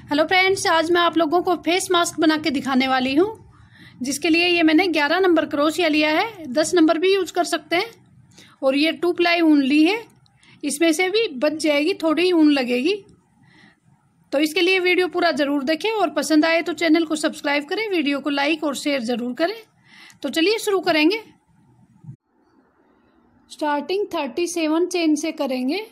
Hello friends आज मैं आप लोगों को फेस मास्क बना के दिखाने वाली हूँ, जिसके लिए ये मैंने 11 नंबर क्रोशिया लिया है। 10 नंबर भी यूज़ कर सकते हैं। और ये टू प्लाई ऊन ली है। इसमें से भी बच जाएगी, थोड़ी ही ऊन लगेगी। तो इसके लिए वीडियो पूरा ज़रूर देखें। और पसंद आए तो चैनल को सब्सक्राइब करें, वीडियो को लाइक और शेयर ज़रूर करें। तो चलिए शुरू करेंगे। स्टार्टिंग थर्टी सेवन चेन से करेंगे।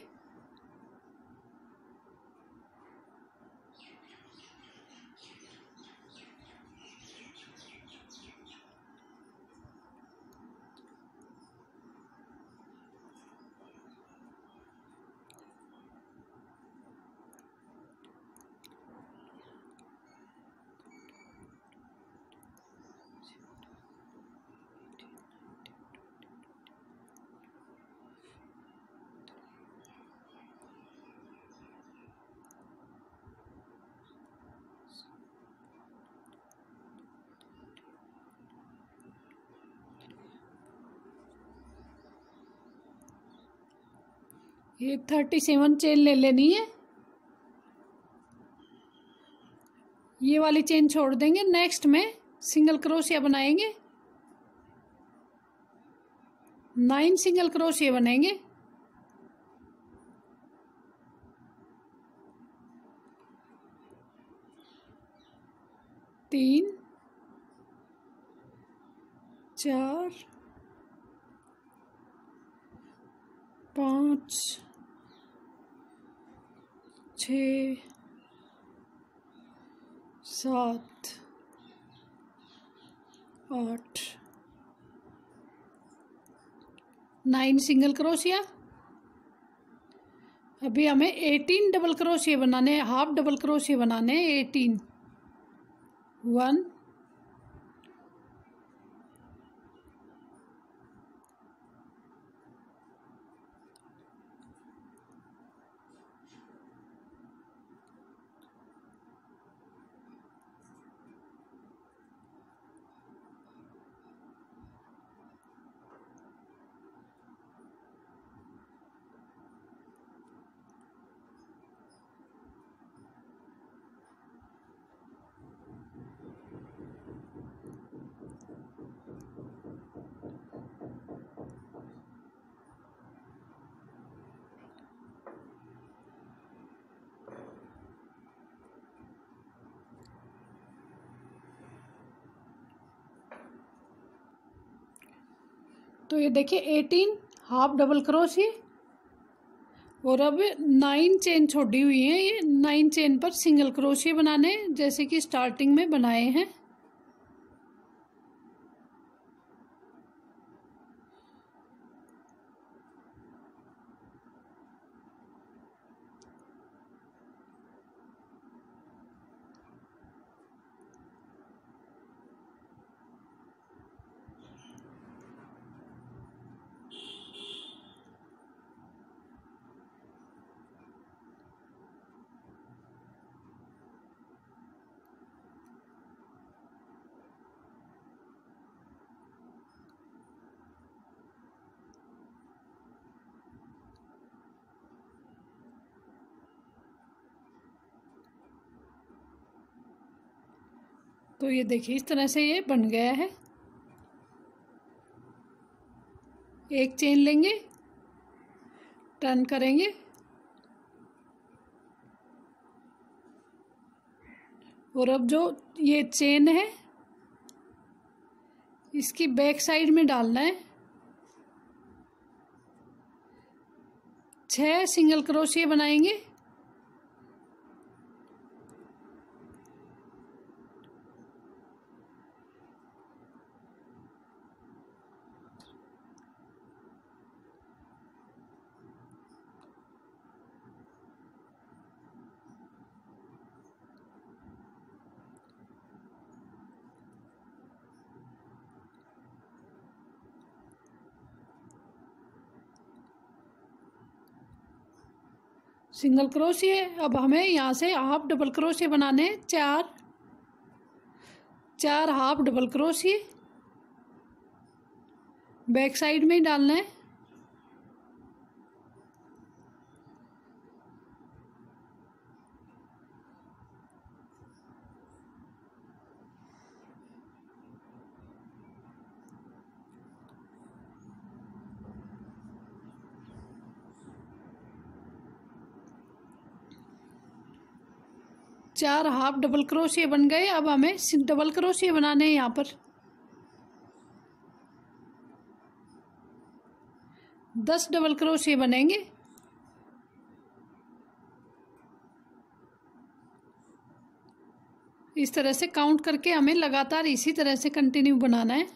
ये थर्टी सेवन चेन ले लेनी है। ये वाली चेन छोड़ देंगे। नेक्स्ट में सिंगल क्रोशिया बनाएँगे। नाइन सिंगल क्रोशिया बनेंगे तीन, चार, पाँच छ, सात, आठ। Nine single crochet? अभी हमें एटीन डबल क्रोशिया बनाने हाफ़ डबल क्रोशिया बनाने एटीन। वन तो ये देखिए एटीन हाफ़ डबल क्रोशिया और अब नाइन चेन छोड़ी हुई है, ये नाइन चेन पर सिंगल क्रोशिए बनाने जैसे कि स्टार्टिंग में बनाए हैं। तो ये देखिए, इस तरह से ये बन गया है। एक चेन लेंगे, टर्न करेंगे। और अब जो ये चेन है, इसकी बैक साइड में डालना है। छह सिंगल क्रोशिया बनाएँगे। सिंगल क्रोशिए, अब हमें यहाँ से हाफ़ डबल क्रोशिए बनाने हैं, चार चार half double crochet back side में ही डालना है। चार हाफ़ डबल क्रोशिया बन गए, अब हमें डबल क्रोशिया बनाने हैं यहाँ पर। दस डबल क्रोशिया बनेंगे। इस तरह से काउंट करके हमें लगातार इसी तरह से कंटिन्यू बनाना है।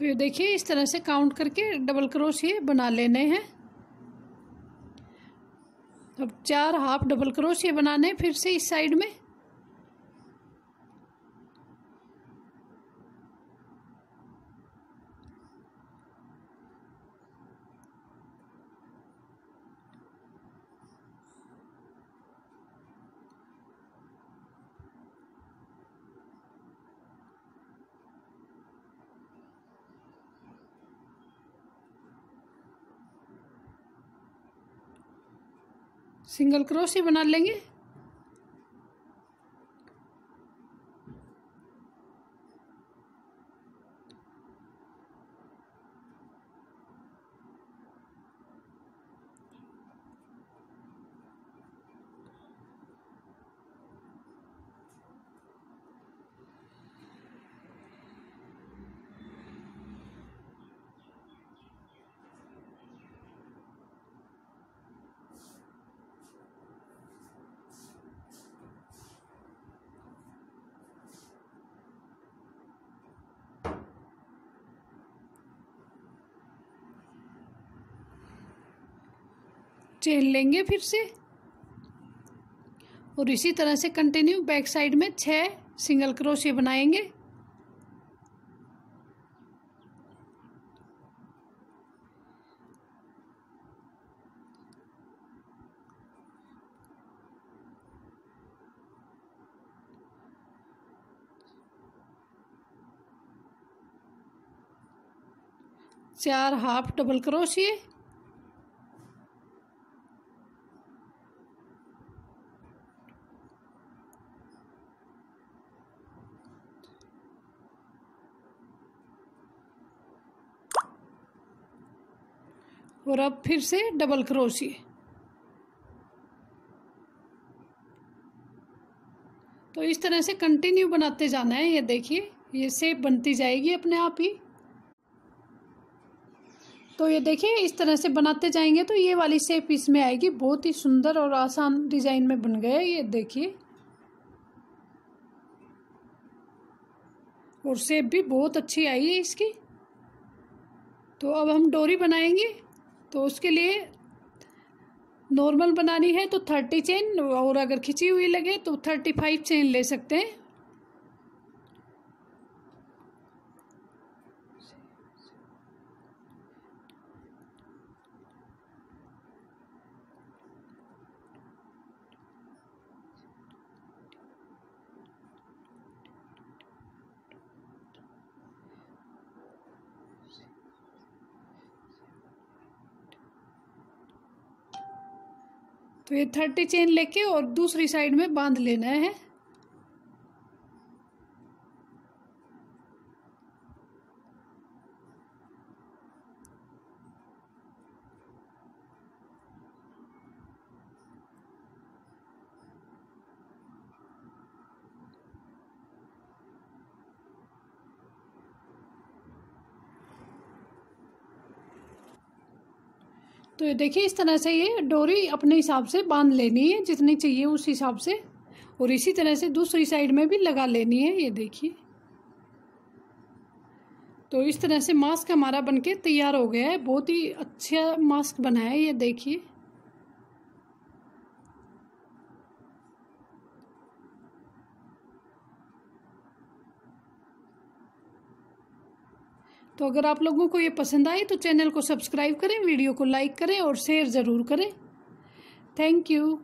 तो ये देखिए, इस तरह से काउंट करके डबल क्रोशिए बना लेने हैं। अब चार हाफ़ डबल क्रोशिए बनाने फिर से इस साइड में। सिंगल क्रोशी बना लेंगे। चेन लेंगे फिर से। और इसी तरह से कंटिन्यू बैक साइड में छः सिंगल क्रोशिया बनाएँगे। चार हाफ़ डबल क्रोशिए और अब फिर से डबल क्रोशिए तो इस तरह से कंटिन्यू बनाते जाना है, ये देखिए, ये सेप बनती जाएगी अपने आप ही। तो ये देखिए, इस तरह से बनाते जाएँगे तो ये वाली सेप इसमें आएगी, बहुत ही सुंदर और आसान डिज़ाइन में बन गया ये देखिए। और सेप भी बहुत अच्छी आई है इसकी। तो अब हम डोरी बनाएँगे। तो उसके लिए नॉर्मल बनानी है तो थर्टी चेन और अगर खिंची हुई लगे तो थर्टी फाइव चेन ले सकते हैं। तो ये थर्टी चेन लेके और दूसरी साइड में बाँध लेना है। तो ये देखिए, इस तरह से ये डोरी अपने हिसाब से बाँध लेनी है, जितनी चाहिए उस हिसाब से। और इसी तरह से दूसरी साइड में भी लगा लेनी है, ये देखिए। तो इस तरह से मास्क हमारा बनके तैयार हो गया है। बहुत ही अच्छा मास्क बना है, ये देखिए। तो अगर आप लोगों को ये पसंद आए तो चैनल को सब्सक्राइब करें, वीडियो को लाइक करें और शेयर ज़रूर करें। Thank you.